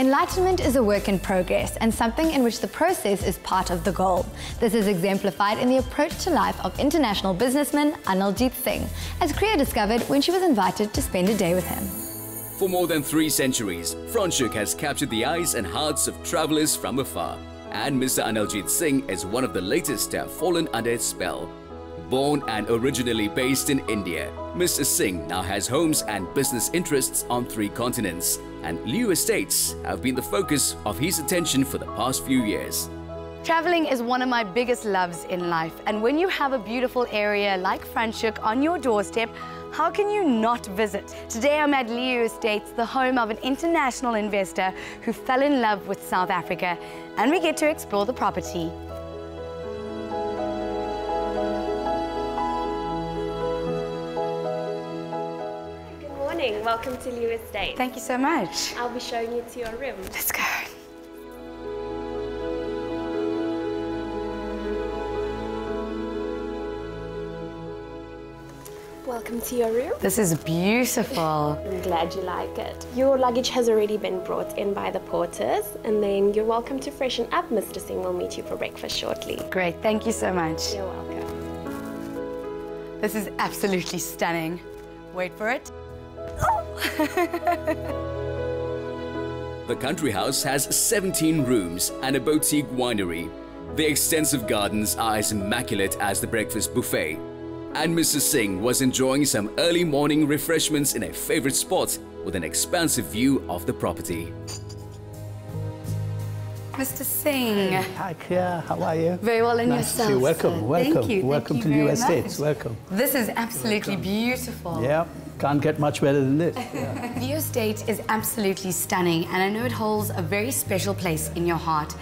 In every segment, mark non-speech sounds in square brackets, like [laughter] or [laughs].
Enlightenment is a work in progress and something in which the process is part of the goal. This is exemplified in the approach to life of international businessman Analjit Singh, as Kriya discovered when she was invited to spend a day with him. For more than three centuries, Franschhoek has captured the eyes and hearts of travelers from afar. And Mr. Analjit Singh is one of the latest to have fallen under its spell. Born and originally based in India, Mr. Singh now has homes and business interests on three continents, and Leeu Estates have been the focus of his attention for the past few years. Traveling is one of my biggest loves in life, and when you have a beautiful area like Franschhoek on your doorstep, how can you not visit? Today I'm at Leeu Estates, the home of an international investor who fell in love with South Africa, and we get to explore the property. Welcome to Leeu Estate. Thank you so much. I'll be showing you to your room. Let's go. Welcome to your room. This is beautiful. I'm glad you like it. Your luggage has already been brought in by the porters, and then you're welcome to freshen up. Mr. Singh will meet you for breakfast shortly. Great, thank you so much. You're welcome. This is absolutely stunning. Wait for it. [laughs] The country house has 17 rooms and a boutique winery. The extensive gardens are as immaculate as the breakfast buffet. And Mr. Singh was enjoying some early morning refreshments in a favorite spot with an expansive view of the property. Mr. Singh. Hi, Kriya. How are you? Very well, and nice yourself. To see you. Welcome, welcome, Thank you. welcome Thank to you New very Estates. much. Welcome. This is absolutely beautiful. Yeah, can't get much better than this. [laughs] Yeah. Leeu Estate is absolutely stunning, and I know it holds a very special place in your heart.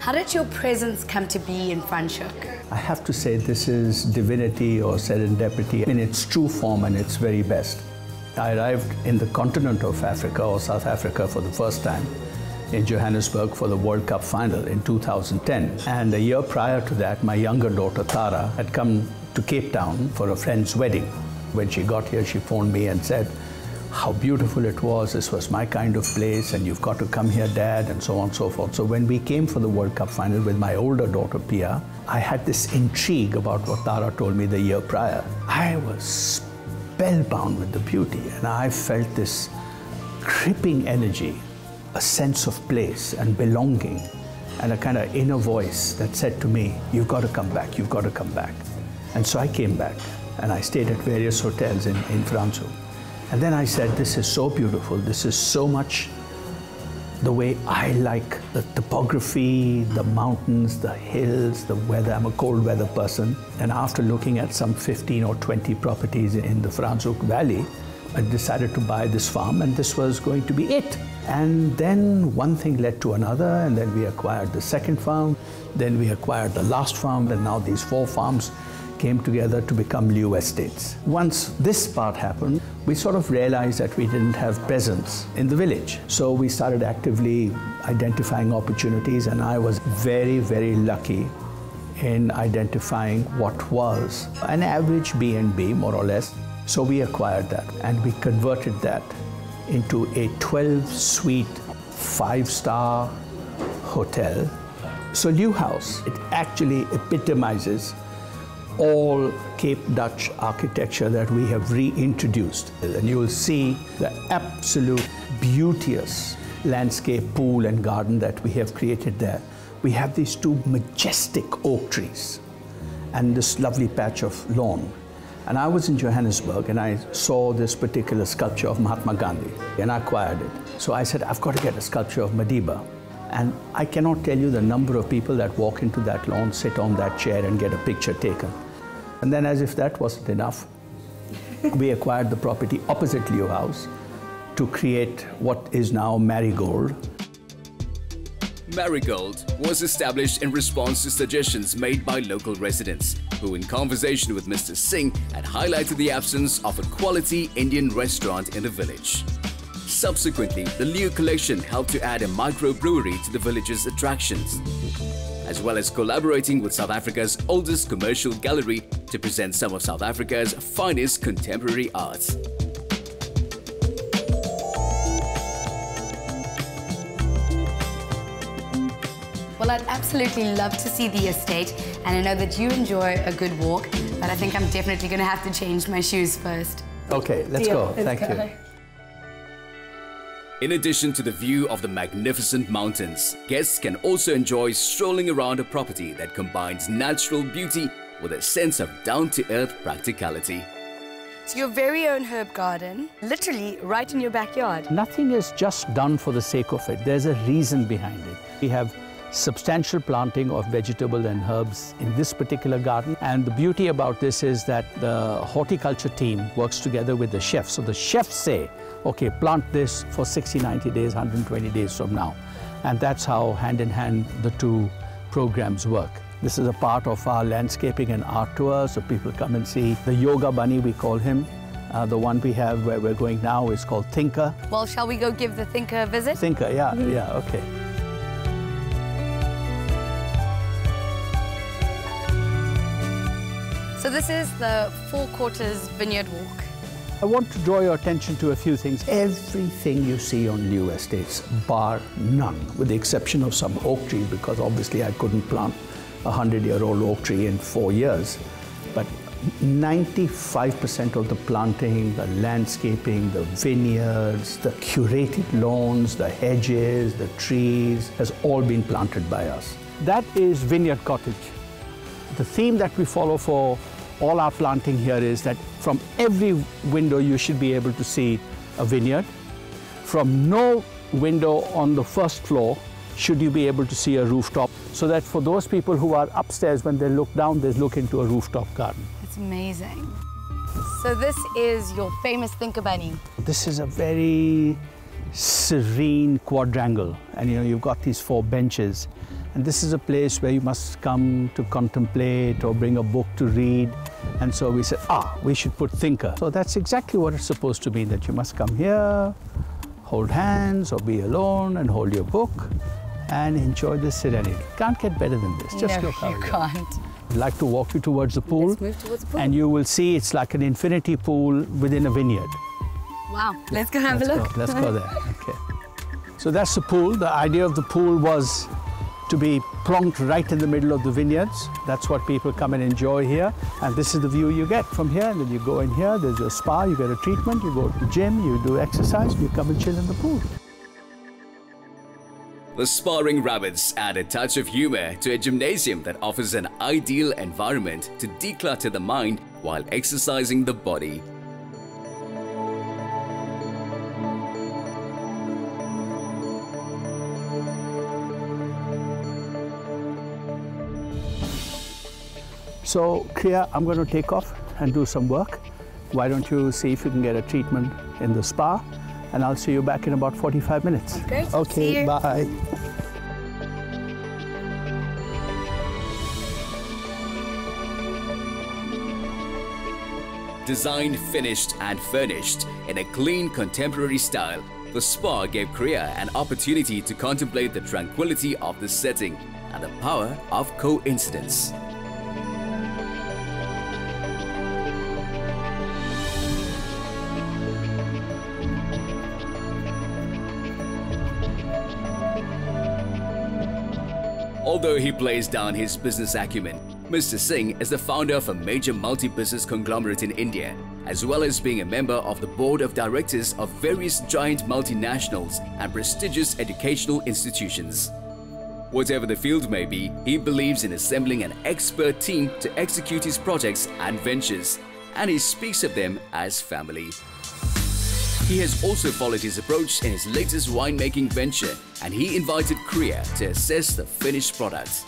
How did your presence come to be in Franschhoek? I have to say this is divinity or serendipity in its true form and its very best. I arrived in the continent of Africa or South Africa for the first time in Johannesburg for the World Cup final in 2010. And a year prior to that, my younger daughter Tara had come to Cape Town for a friend's wedding. When she got here, she phoned me and said, how beautiful it was. This was my kind of place, and you've got to come here, Dad, and so on and so forth. So when we came for the World Cup final with my older daughter Pia, I had this intrigue about what Tara told me the year prior. I was spellbound with the beauty, and I felt this gripping energy, a sense of place and belonging, and a kind of inner voice that said to me, You've got to come back, you've got to come back. And so I came back, and I stayed at various hotels in, in Franschhoek. And then I said, This is so beautiful, this is so much the way I like the topography, the mountains, the hills, the weather. I'm a cold weather person. And after looking at some 15 or 20 properties in the Franschhoek Valley, I decided to buy this farm, and this was going to be it. And then one thing led to another, and then we acquired the second farm, then we acquired the last farm, and now these four farms came together to become Leeu Estates. Once this part happened, we sort of realized that we didn't have presence in the village. So we started actively identifying opportunities, and I was very, very lucky in identifying what was an average B&B, more or less. So we acquired that, and we converted that into a 12-suite, five-star hotel. So Leeu House, it actually epitomizes all Cape Dutch architecture that we have reintroduced. And you will see the absolute beauteous landscape pool and garden that we have created there. We have these two majestic oak trees and this lovely patch of lawn. And I was in Johannesburg and I saw this particular sculpture of Mahatma Gandhi and I acquired it. So I said, I've got to get a sculpture of Madiba. And I cannot tell you the number of people that walk into that lawn, sit on that chair, and get a picture taken. And then, as if that wasn't enough, we acquired the property opposite Leeu House to create what is now Marigold. Marigold was established in response to suggestions made by local residents, who, in conversation with Mr. Singh, had highlighted the absence of a quality Indian restaurant in the village. Subsequently, the Leeu Collection helped to add a microbrewery to the village's attractions, as well as collaborating with South Africa's oldest commercial gallery to present some of South Africa's finest contemporary art. Well, I'd absolutely love to see the estate, and I know that you enjoy a good walk, but I think I'm definitely going to have to change my shoes first. Okay, let's Deal. go. Let's Thank go. you. In addition to the view of the magnificent mountains, guests can also enjoy strolling around a property that combines natural beauty with a sense of down-to-earth practicality. So your very own herb garden, literally right in your backyard. Nothing is just done for the sake of it. There's a reason behind it. We have substantial planting of vegetable and herbs in this particular garden. And the beauty about this is that the horticulture team works together with the chef. So the chefs say, okay, plant this for 60, 90 days, 120 days from now. And that's how hand in hand the two programs work. This is a part of our landscaping and art tour, so people come and see the yoga bunny, we call him. Uh, the one we have where we're going now is called Thinker. Well, shall we go give the thinker a visit? Thinker, yeah, yeah, okay. This is the Four Quarters Vineyard Walk. I want to draw your attention to a few things. Everything you see on Leeu Estates, bar none, with the exception of some oak trees, because obviously I couldn't plant a 100-year-old oak tree in four years. But 95% of the planting, the landscaping, the vineyards, the curated lawns, the hedges, the trees, has all been planted by us. That is Vineyard Cottage. The theme that we follow for all our planting here is that from every window you should be able to see a vineyard. From no window on the first floor should you be able to see a rooftop. So that for those people who are upstairs, when they look down, they look into a rooftop garden. It's amazing. So this is your famous thinker bunny. This is a very serene quadrangle, and you know you've got these four benches, and this is a place where you must come to contemplate or bring a book to read. And so we said, ah, we should put thinker. So that's exactly what it's supposed to mean that you must come here, hold hands, or be alone and hold your book and enjoy the serenity. Can't get better than this. Just no, look how you can't. I'd like to walk you towards the pool. Let's move towards the pool. And you will see it's like an infinity pool within a vineyard. Wow, let's go have Let's a look. Go, let's go there. [laughs] Okay. So that's the pool. The idea of the pool was to be plonked right in the middle of the vineyards. That's what people come and enjoy here. And this is the view you get from here. And then you go in here, there's your spa, you get a treatment, you go to the gym, you do exercise, you come and chill in the pool. The sparring rabbits add a touch of humor to a gymnasium that offers an ideal environment to declutter the mind while exercising the body. So, Kriya, I'm going to take off and do some work. Why don't you see if you can get a treatment in the spa? And I'll see you back in about 45 minutes. Okay, Okay, bye. Designed, finished, and furnished in a clean contemporary style, the spa gave Kriya an opportunity to contemplate the tranquility of the setting and the power of coincidence. Although he plays down his business acumen, Mr. Singh is the founder of a major multi-business conglomerate in India, as well as being a member of the board of directors of various giant multinationals and prestigious educational institutions. Whatever the field may be, he believes in assembling an expert team to execute his projects and ventures, and he speaks of them as family. He has also followed his approach in his latest winemaking venture, and he invited Kriya to assess the finished product.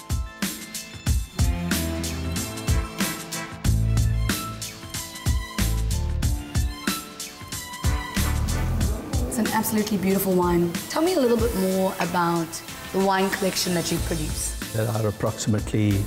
It's an absolutely beautiful wine. Tell me a little bit more about the wine collection that you produce. There are approximately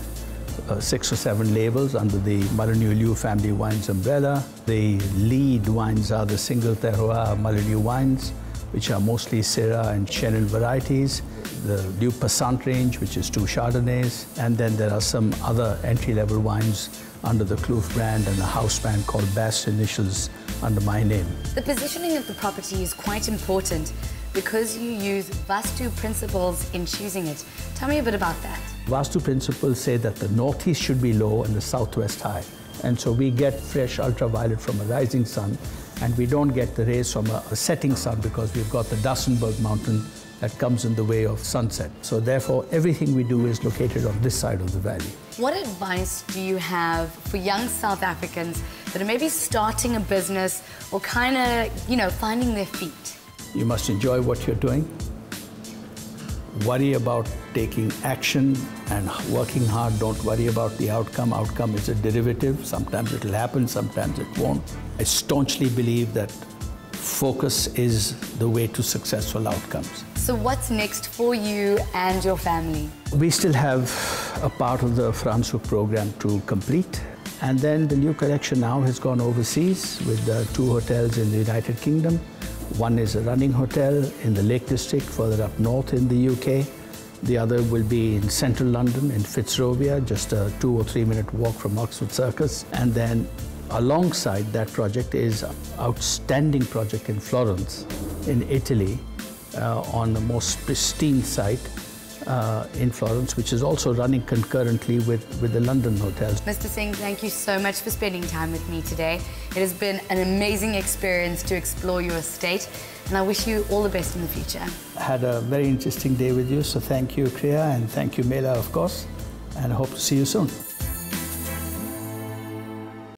uh, six or seven labels under the Mullineux Leeu family wines umbrella. The lead wines are the single terroir Mullineux wines, which are mostly Syrah and Chenin varieties. The Leeu Passant range, which is two Chardonnays. And then there are some other entry-level wines under the Kloof brand and a house brand called Bass Initials under my name. The positioning of the property is quite important because you use Vastu principles in choosing it. Tell me a bit about that. Vastu principles say that the northeast should be low and the southwest high. And so we get fresh ultraviolet from a rising sun and we don't get the rays from a, a setting sun because we've got the Dassenberg mountain that comes in the way of sunset. So therefore, everything we do is located on this side of the valley. What advice do you have for young South Africans that are maybe starting a business or kind of, you know, finding their feet? You must enjoy what you're doing. Worry about taking action and working hard. Don't worry about the outcome. Outcome is a derivative. Sometimes it will happen, sometimes it won't. I staunchly believe that focus is the way to successful outcomes. So what's next for you and your family? We still have a part of the Franschhoek program to complete. And then the new collection now has gone overseas with the two hotels in the United Kingdom. One is a running hotel in the Lake District, further up north in the UK. The other will be in central London in Fitzrovia, just a two or three minute walk from Oxford Circus. And then alongside that project is an outstanding project in Florence, in Italy, uh, on the most pristine site uh, in Florence, which is also running concurrently with, with the London hotels. Mr. Singh, thank you so much for spending time with me today. It has been an amazing experience to explore your estate, and I wish you all the best in the future. I had a very interesting day with you, so thank you, Kriya, and thank you, Mela, of course, and I hope to see you soon.